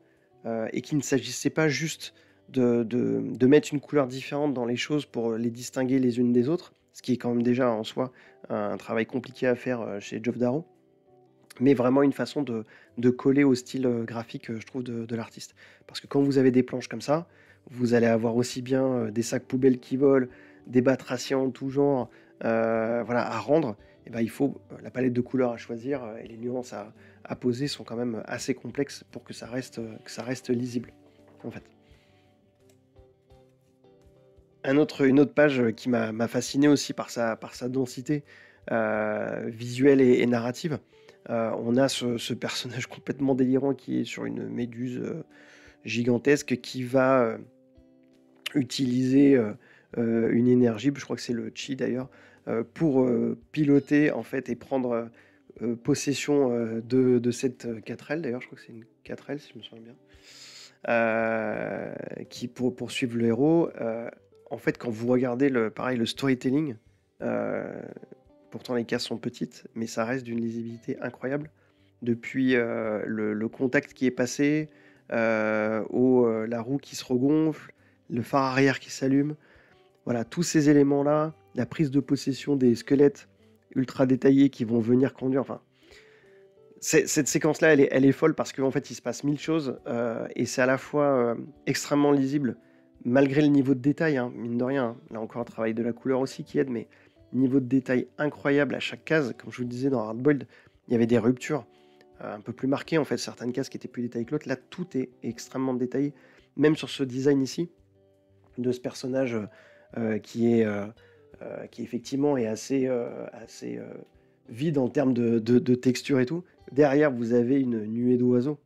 et qu'il ne s'agissait pas juste de, de, mettre une couleur différente dans les choses pour les distinguer les unes des autres, ce qui est quand même déjà en soi un travail compliqué à faire chez Geoff Darrow, mais vraiment une façon de, coller au style euh, graphique, euh, je trouve, de, l'artiste. Parce que quand vous avez des planches comme ça, vous allez avoir aussi bien euh, des sacs poubelles qui volent, des batraciens en tout genre, voilà, à rendre. Et ben, il faut la palette de couleurs à choisir et les nuances à, à, poser sont quand même assez complexes pour que ça reste, que ça reste lisible, en fait. Un autre, une autre page qui m'a fasciné aussi par sa, par sa densité visuelle et narrative, euh, on a ce, personnage complètement délirant qui est sur une méduse euh, gigantesque qui va euh, utiliser une énergie, je crois que c'est le chi d'ailleurs, pour piloter en fait et prendre possession de, cette 4L. D'ailleurs, je crois que c'est une 4L si je me souviens bien. qui pour poursuivre le héros. en fait, quand vous regardez le, pareil, le storytelling, Pourtant, les cases sont petites, mais ça reste d'une lisibilité incroyable. Depuis euh, le, contact qui est passé, euh, euh, la roue qui se regonfle, le phare arrière qui s'allume. Voilà, tous ces éléments-là, la prise de possession des squelettes ultra détaillés qui vont venir conduire. Enfin, cette séquence-là, elle est, elle est, folle parce qu'en fait, il se passe mille choses et c'est à la fois extrêmement lisible, malgré le niveau de détail, hein, mine de rien, hein, là encore un travail de la couleur aussi qui aide, mais niveau de détail incroyable à chaque case, comme je vous le disais dans Hardboiled, il y avait des ruptures euh, un peu plus marquées en fait, certaines cases qui étaient plus détaillées que l'autre, là tout est extrêmement détaillé, même sur ce design ici, de ce personnage euh, qui est... qui effectivement est assez, assez vide en termes de, de, texture et tout. Derrière, vous avez une nuée d'oiseaux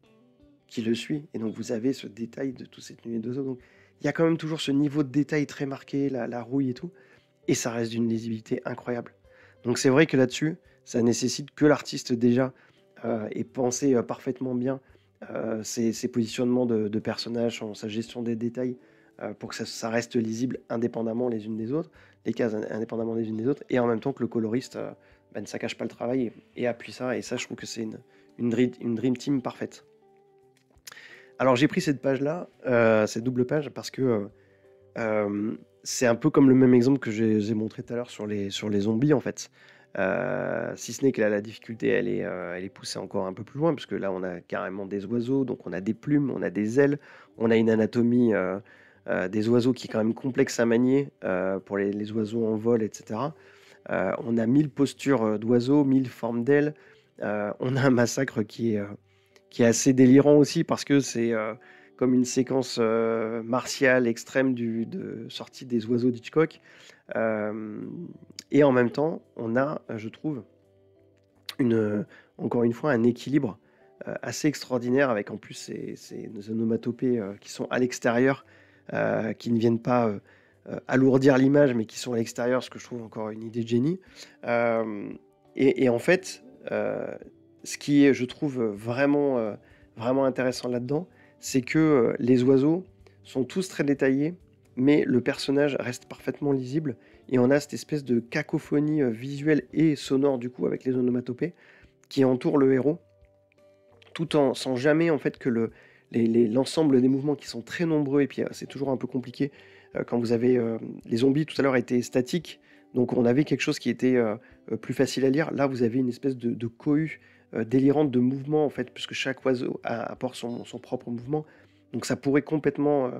qui le suit, et donc vous avez ce détail de toute cette nuée d'oiseaux. Donc il y a quand même toujours ce niveau de détail très marqué, la, rouille et tout, et ça reste d'une lisibilité incroyable. Donc c'est vrai que là-dessus, ça nécessite que l'artiste déjà euh, ait pensé euh, parfaitement bien euh, ses, positionnements de, personnages, sa gestion des détails, pour que ça, reste lisible indépendamment les unes des autres, les cases indépendamment les unes des autres, et en même temps que le coloriste ben, ne s'accache pas le travail et, appuie ça. Et ça, je trouve que c'est une, dream, Team parfaite. Alors j'ai pris cette page-là, cette double page, parce que c'est un peu comme le même exemple que j'ai montré tout à l'heure sur les, sur les zombies, en fait. si ce n'est que là, la difficulté, elle est, elle est poussée encore un peu plus loin, parce que là, on a carrément des oiseaux, donc on a des plumes, on a des ailes, on a une anatomie des oiseaux qui est quand même complexe à manier pour les, les, oiseaux en vol, etc. Euh, on a mille postures euh, d'oiseaux, mille formes d'ailes. Euh, on a un massacre qui est, qui est assez délirant aussi parce que c'est comme une séquence martiale extrême de sortie des oiseaux d'Hitchcock. et en même temps, on a, je trouve, une, encore une fois, un équilibre assez extraordinaire avec en plus ces, ces onomatopées qui sont à l'extérieur, qui ne viennent pas euh, alourdir l'image, mais qui sont à l'extérieur, ce que je trouve encore une idée de génie. Euh, et, en fait, euh, ce qui est, je trouve, vraiment, vraiment intéressant là-dedans, c'est que les oiseaux sont tous très détaillés, mais le personnage reste parfaitement lisible et on a cette espèce de cacophonie visuelle et sonore du coup avec les onomatopées qui entourent le héros, tout en sans jamais en fait que le l'ensemble des mouvements qui sont très nombreux et puis c'est toujours un peu compliqué euh, quand vous avez euh, les zombies tout à l'heure étaient statiques, donc on avait quelque chose qui était euh, plus facile à lire. Là, vous avez une espèce de, cohue délirante de mouvement en fait, puisque chaque oiseau apporte son, propre mouvement. Donc ça pourrait complètement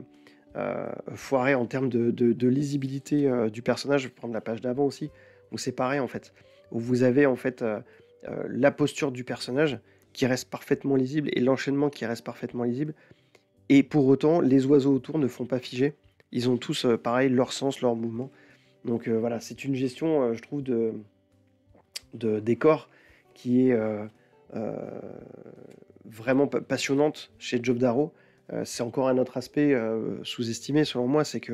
foirer en termes de, lisibilité du personnage. Je vais prendre la page d'avant aussi, où c'est pareil en fait, où vous avez en fait la posture du personnage qui reste parfaitement lisible et l'enchaînement qui reste parfaitement lisible. Et pour autant, les oiseaux autour ne font pas figer. Ils ont tous, euh, pareil, leur sens, leur mouvement. Donc euh, voilà, c'est une gestion, euh, je trouve, de, de décor qui est vraiment passionnante chez Job Darrow. c'est encore un autre aspect sous-estimé selon moi, c'est que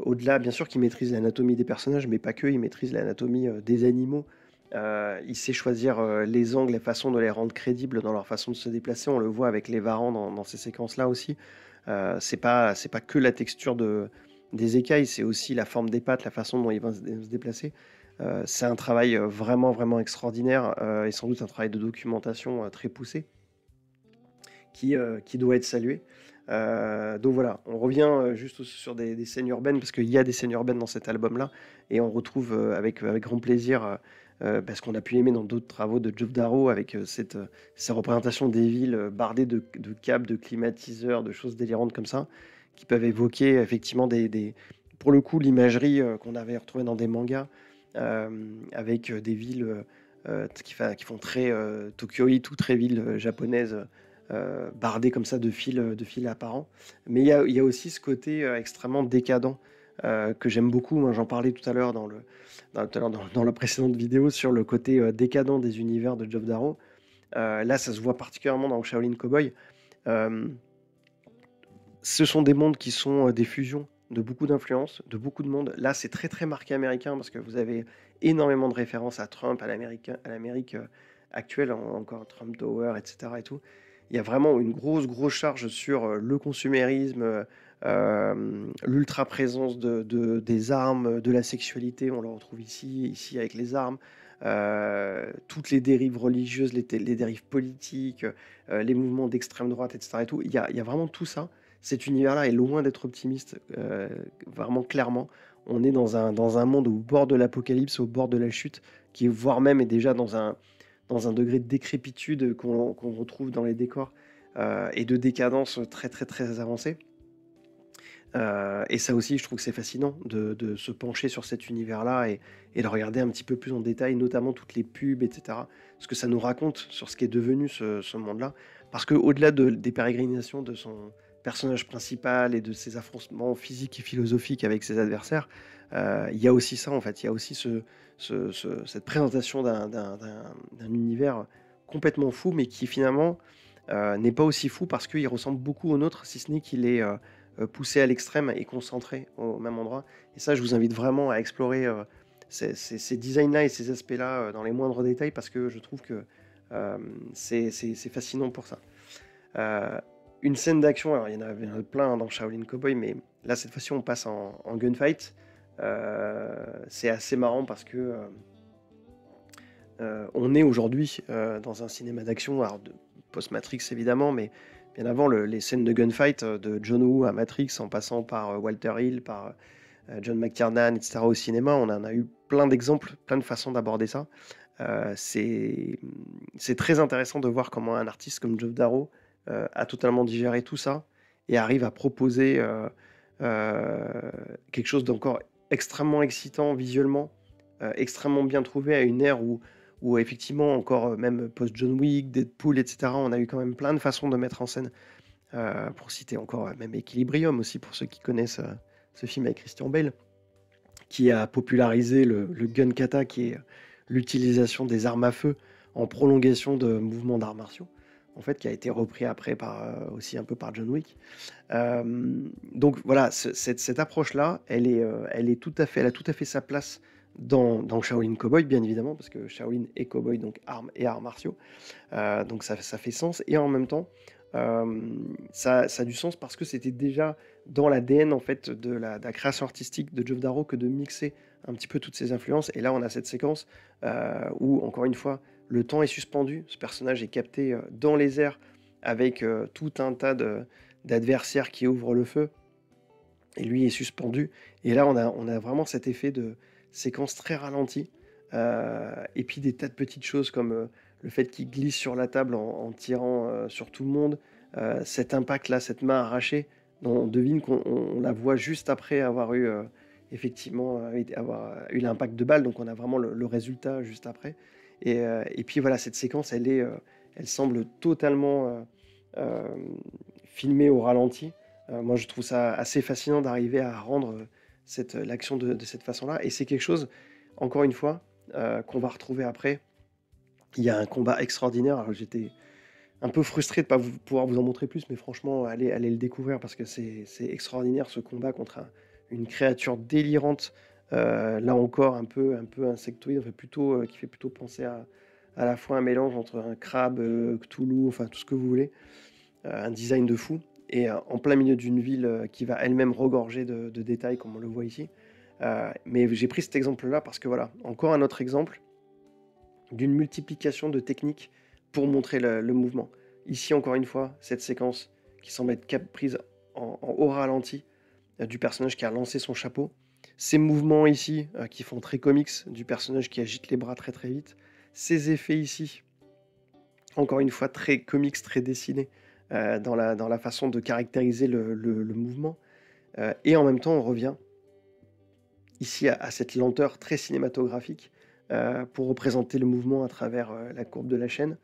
au-delà, bien sûr qu'il maîtrise l'anatomie des personnages, mais pas que, il maîtrise l'anatomie des animaux. il sait choisir les angles, les façons de les rendre crédibles dans leur façon de se déplacer. On le voit avec les varans dans ces séquences-là aussi. Euh, c'est pas c'est pas que la texture de, des écailles, c'est aussi la forme des pattes, la façon dont ils vont se, déplacer. Euh, c'est un travail euh, vraiment vraiment extraordinaire et sans doute un travail de documentation très poussé qui, qui doit être salué. donc voilà, on revient juste sur des, scènes urbaines parce qu'il y a des scènes urbaines dans cet album-là et on retrouve avec, avec grand plaisir euh, parce qu'on a pu aimer dans d'autres travaux de Geoff Darrow avec euh, cette, euh, ces représentations des villes bardées de, de câbles, de climatiseurs, de choses délirantes comme ça, qui peuvent évoquer effectivement des, pour le coup l'imagerie qu'on avait retrouvée dans des mangas, avec des villes qui, font très Tokyoï, tout très ville japonaise. bardées comme ça de fils, de fils apparents. Mais il y, a aussi ce côté extrêmement décadent que j'aime beaucoup. J'en parlais tout à l'heure dans le, dans, la précédente vidéo sur le côté euh, décadent des univers de Geoff Darrow. Euh, là, ça se voit particulièrement dans Shaolin Cowboy. Euh, ce sont des mondes qui sont des fusions de beaucoup d'influences, de beaucoup de mondes. Là, c'est très très marqué américain parce que vous avez énormément de références à Trump, à l'Amérique, à l'Amérique actuelle, encore Trump Tower, etc. Et tout. Il y a vraiment une grosse grosse charge sur le consumérisme, euh, l'ultra-présence de, des armes, de la sexualité, on le retrouve ici, ici avec les armes. Euh, toutes les dérives religieuses, les, dérives politiques, euh, les mouvements d'extrême droite, etc. Et tout. Il y a vraiment tout ça. Cet univers-là est loin d'être optimiste, vraiment clairement. On est dans un, dans un monde au bord de l'apocalypse, au bord de la chute, qui voire même est déjà dans un, dans un degré de décrépitude qu'on retrouve dans les décors et de décadence très très très avancé. Euh, et ça aussi, je trouve que c'est fascinant de, de se pencher sur cet univers-là et, et de regarder un petit peu plus en détail, notamment toutes les pubs, etc. Ce que ça nous raconte sur ce qui est devenu ce, ce monde-là. Parce qu'au-delà de, des pérégrinations de son personnage principal et de ses affrontements physiques et philosophiques avec ses adversaires, euh, il y a aussi ça, en fait. Il y a aussi ce, ce- ce- cette présentation d'un univers complètement fou, mais qui finalement euh, n'est pas aussi fou parce qu'il ressemble beaucoup au nôtre, si ce n'est qu'il est euh, poussé à l'extrême et concentré au même endroit. Et ça, je vous invite vraiment à explorer ces, designs-là et ces aspects-là dans les moindres détails parce que je trouve que c'est fascinant pour ça. Une scène d'action, alors il y en a, plein dans Shaolin Cowboy, mais là, cette fois-ci, on passe en, gunfight. Euh, c'est assez marrant parce que euh, euh, on est aujourd'hui dans un cinéma d'action, alors post-Matrix évidemment, mais bien avant le- les scènes de gunfight de John Woo à Matrix, en passant par Walter Hill, par John McTiernan, etc. au cinéma, on en a eu plein d'exemples, plein de façons d'aborder ça. C'est très intéressant de voir comment un artiste comme Joe Darrow a totalement digéré tout ça et arrive à proposer euh, euh, quelque chose d'encore extrêmement excitant visuellement, euh, extrêmement bien trouvé à une ère où, effectivement, encore euh, même post-John Wick, Deadpool, etc., on a eu quand même plein de façons de mettre en scène. Euh, pour citer encore euh, même Equilibrium aussi, pour ceux qui connaissent euh, ce film avec Christian Bale, qui a popularisé le, le gun kata, qui est l'utilisation des armes à feu en prolongation de mouvements d'arts martiaux, en fait, qui a été repris après par, euh, aussi un peu par John Wick. Euh, donc voilà, ce- cette, cette approche-là, elle euh, elle elle a tout à fait sa place dans, dans Shaolin Cowboy, bien évidemment, parce que Shaolin et Cowboy, donc armes et arts martiaux. Donc ça, ça fait sens. Et en même temps, ça, ça a du sens parce que c'était déjà dans l'ADN en fait de la, création artistique de Geoff Darrow que de mixer un petit peu toutes ces influences. Et là, on a cette séquence où, encore une fois, le temps est suspendu. Ce personnage est capté euh, dans les airs avec euh, tout un tas d'adversaires qui ouvrent le feu. Et lui est suspendu. Et là, on a, vraiment cet effet de séquence très ralentie. Euh, et puis des tas de petites choses comme le fait qu'il glisse sur la table en, tirant sur tout le monde. Cet impact-là, cette main arrachée, on devine qu'on on- on la voit juste après avoir eu effectivement eu l'impact de balle. Donc on a vraiment le résultat juste après. Et, euh, et puis voilà, cette séquence, elle, est, euh, elle semble totalement euh, filmée au ralenti. Moi, je trouve ça assez fascinant d'arriver à rendre l'action de, cette façon-là. Et c'est quelque chose, encore une fois, qu'on va retrouver après. Il y a un combat extraordinaire. Alors, j'étais un peu frustré de ne pas pouvoir vous en montrer plus, mais franchement, allez, allez le découvrir parce que c'est extraordinaire ce combat contre un- une créature délirante. Euh, là encore, un peu, un peu insectoïde, euh, qui fait plutôt penser à, à la fois un mélange entre un crabe, euh, Cthulhu, enfin tout ce que vous voulez. Un design de fou. Et en plein milieu d'une ville qui va elle-même regorger de, détails, comme on le voit ici. Mais j'ai pris cet exemple-là parce que voilà, encore un autre exemple d'une multiplication de techniques pour montrer le, mouvement. Ici, encore une fois, cette séquence qui semble être prise en, haut ralenti du personnage qui a lancé son chapeau. Ces mouvements ici euh, qui font très comics du personnage qui agite les bras très très vite. Ces effets ici, encore une fois, très comics, très dessinés euh, dans, la, dans la façon de caractériser le, mouvement. Euh, et en même temps, on revient ici à, à cette lenteur très cinématographique pour représenter le mouvement à travers la courbe de la chaîne.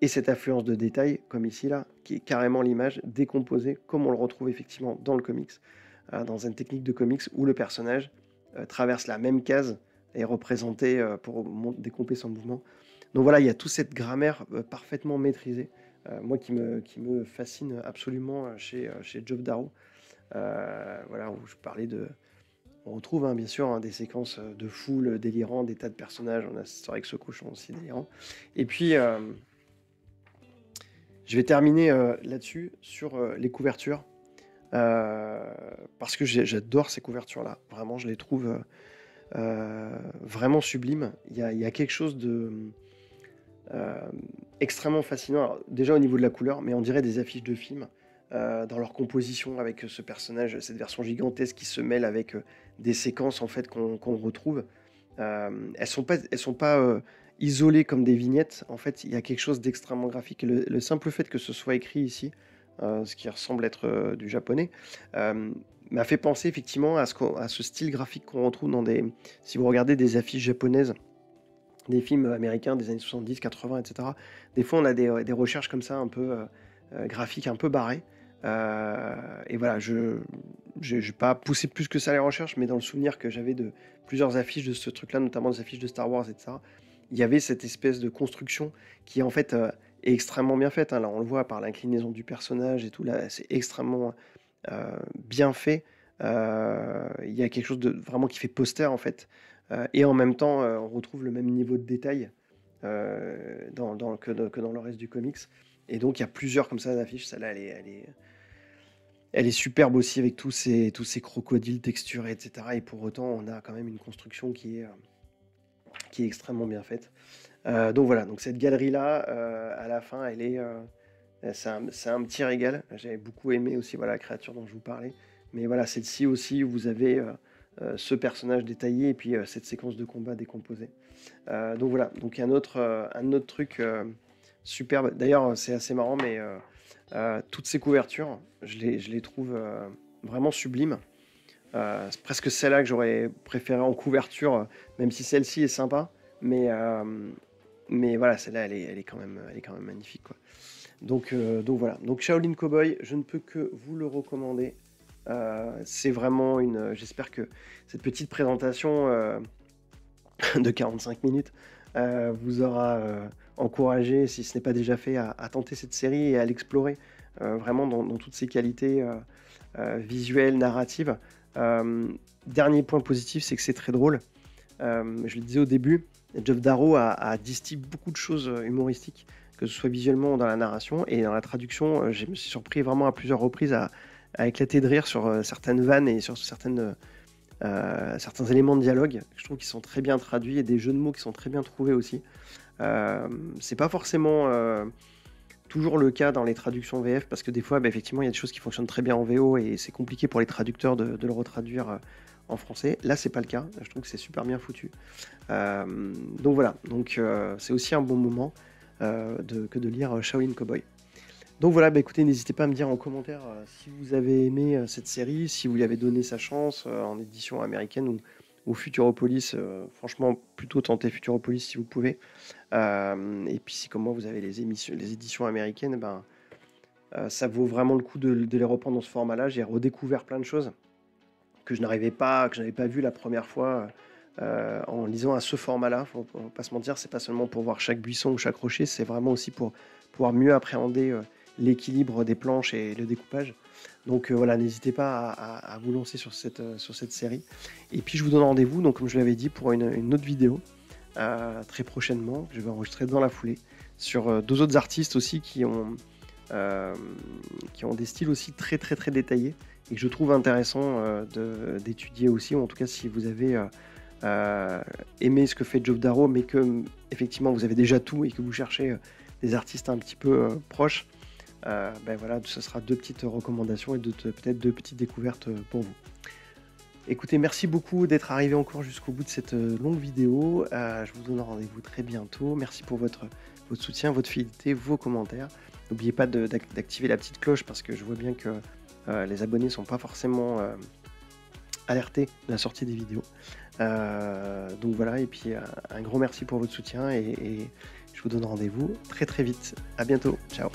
Et cette affluence de détails, comme ici là, qui est carrément l'image décomposée, comme on le retrouve effectivement dans le comics, dans une technique de comics où le personnage euh, traverse la même case et est représenté euh, pour décomper son mouvement. Donc voilà, il y a toute cette grammaire euh, parfaitement maîtrisée, moi qui me, fascine absolument chez, Job Darrow. Voilà, où je parlais de. On retrouve hein, bien sûr hein, des séquences de foule délirant, des tas de personnages. On a avec ce cochon aussi délirant. Et puis, je vais terminer là-dessus sur les couvertures. Euh, parce que j'adore ces couvertures-là. Vraiment, je les trouve euh, euh, vraiment sublimes. Il y a, quelque chose de extrêmement fascinant. Déjà au niveau de la couleur, mais on dirait des affiches de films dans leur composition avec ce personnage, cette version gigantesque qui se mêle avec des séquences en fait qu'on retrouve. Elles sont pas, elles sont pas isolées comme des vignettes. En fait, il y a quelque chose d'extrêmement graphique. Le, le simple fait que ce soit écrit ici, ce qui ressemble être euh, du japonais, euh, m'a fait penser effectivement à ce, style graphique qu'on retrouve dans des. Si vous regardez des affiches japonaises, des films américains des années 70, 80, etc. Des fois, on a des, recherches comme ça, un peu graphiques, un peu barrées. et voilà, je n'ai pas poussé plus que ça les recherches, mais dans le souvenir que j'avais de plusieurs affiches de ce truc-là, notamment des affiches de Star Wars, etc., il y avait cette espèce de construction qui en fait extrêmement bien faite. Hein. Là, on le voit par l'inclinaison du personnage et tout. Là, c'est extrêmement euh, bien fait. Euh, il y a quelque chose de vraiment qui fait poster en fait. Euh, et en même temps, on retrouve le même niveau de détail que, dans le reste du comics. Et donc, il y a plusieurs comme ça d'affiches. Celle-là, elle est, elle, est, elle est superbe aussi avec tous ces, tous ces crocodiles texturés, etc. Et pour autant, on a quand même une construction qui est, qui est extrêmement bien faite. Donc voilà, donc cette galerie-là, à la fin, elle est, euh, c'est un, petit régal. J'avais beaucoup aimé aussi voilà, la créature dont je vous parlais. Mais voilà, celle-ci aussi, vous avez euh, euh, ce personnage détaillé et puis cette séquence de combat décomposée. donc voilà, donc un autre, un autre truc superbe. D'ailleurs, c'est assez marrant, mais toutes ces couvertures, je les, je les trouve vraiment sublimes. c'est presque celle-là que j'aurais préféré en couverture, même si celle-ci est sympa. Mais, mais voilà, celle-là, elle est, elle, est quand même, elle est quand même magnifique. Quoi. Donc, euh, donc voilà. Donc Shaolin Cowboy, je ne peux que vous le recommander. Euh, c'est vraiment une. J'espère que cette petite présentation euh, de 45 minutes vous aura encouragé, si ce n'est pas déjà fait, à, tenter cette série et à l'explorer vraiment dans, toutes ses qualités visuelles, narratives. dernier point positif, c'est que c'est très drôle. je le disais au début, Jeff Darrow a, distillé beaucoup de choses humoristiques que ce soit visuellement dans la narration. Et dans la traduction, euh, je me suis surpris vraiment à plusieurs reprises à, éclater de rire sur euh, certaines vannes et sur euh, certains éléments de dialogue. Je trouve qu'ils sont très bien traduits et des jeux de mots qui sont très bien trouvés aussi. c'est pas forcément toujours le cas dans les traductions VF parce que des fois, bah, effectivement, il y a des choses qui fonctionnent très bien en VO et c'est compliqué pour les traducteurs de, le retraduire français. Là, c'est pas le cas. Je trouve que c'est super bien foutu. donc voilà. Donc c'est aussi un bon moment. Euh, que de lire Shaolin Cowboy. Donc voilà, bah écoutez, n'hésitez pas à me dire en commentaire euh, si vous avez aimé euh, cette série, si vous lui avez donné sa chance en édition américaine ou, ou Futuropolis. franchement, plutôt tentez Futuropolis si vous pouvez. et puis si comme moi vous avez les, éditions américaines, ben, ça vaut vraiment le coup de, les reprendre dans ce format-là. J'ai redécouvert plein de choses que je n'arrivais pas, que je n'avais pas vu la première fois. Euh, en lisant à ce format-là. Faut, faut pas se mentir, c'est pas seulement pour voir chaque buisson ou chaque rocher, c'est vraiment aussi pour pouvoir mieux appréhender euh, l'équilibre des planches et le découpage. Donc euh, voilà, n'hésitez pas à, vous lancer sur cette, sur cette série. Et puis je vous donne rendez-vous, donc comme je l'avais dit, pour une, autre vidéo très prochainement que je vais enregistrer dans la foulée sur deux autres artistes aussi qui ont, qui ont des styles aussi très très très détaillés et que je trouve intéressant d'étudier aussi, ou en tout cas si vous avez euh, aimer ce que fait Joe Darrow, mais que effectivement vous avez déjà tout et que vous cherchez euh, des artistes un petit peu euh, proches, ben voilà, ce sera deux petites recommandations et peut-être deux petites découvertes pour vous. Écoutez, merci beaucoup d'être arrivé encore jusqu'au bout de cette longue vidéo. je vous donne rendez-vous très bientôt. Merci pour votre, votre soutien, votre fidélité, vos commentaires. N'oubliez pas d'activer la petite cloche parce que je vois bien que les abonnés ne sont pas forcément alertés de la sortie des vidéos. Euh, donc voilà, et puis euh, un gros merci pour votre soutien et, et je vous donne rendez-vous très très vite. À bientôt, ciao